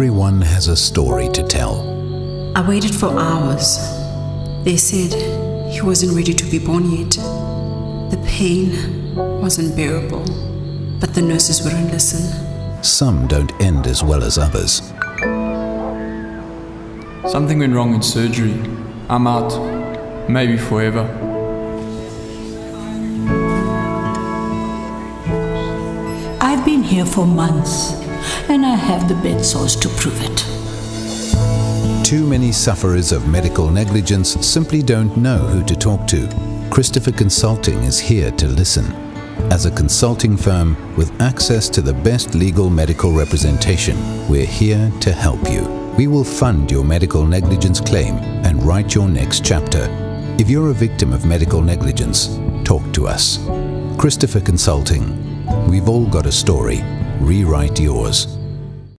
Everyone has a story to tell. I waited for hours. They said he wasn't ready to be born yet. The pain was unbearable, but the nurses wouldn't listen. Some don't end as well as others. Something went wrong in surgery. I'm out. Maybe forever. I've been here for months, and I have the bed sores to prove it. Too many sufferers of medical negligence simply don't know who to talk to. Christopher Consulting is here to listen. As a consulting firm with access to the best legal medical representation, we're here to help you. We will fund your medical negligence claim and write your next chapter. If you're a victim of medical negligence, talk to us. Christopher Consulting. We've all got a story. Rewrite yours.